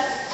that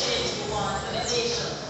to make the change we want for the nation.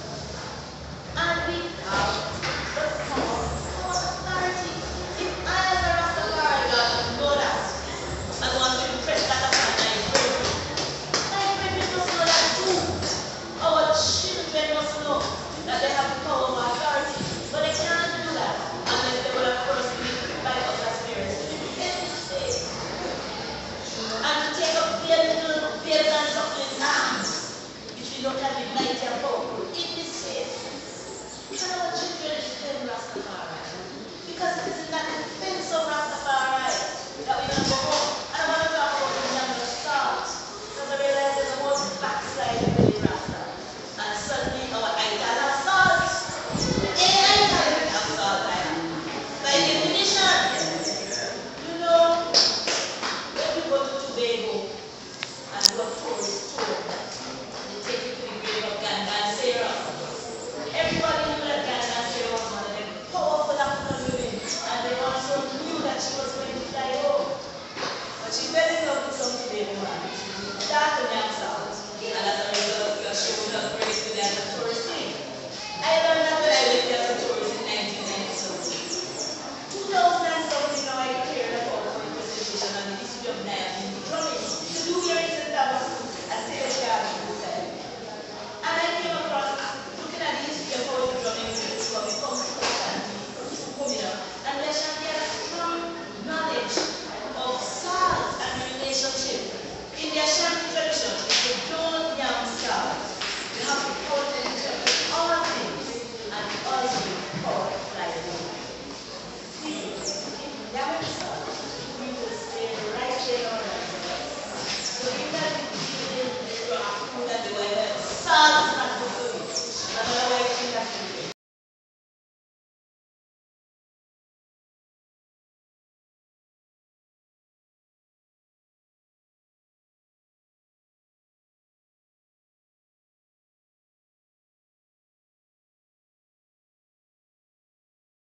아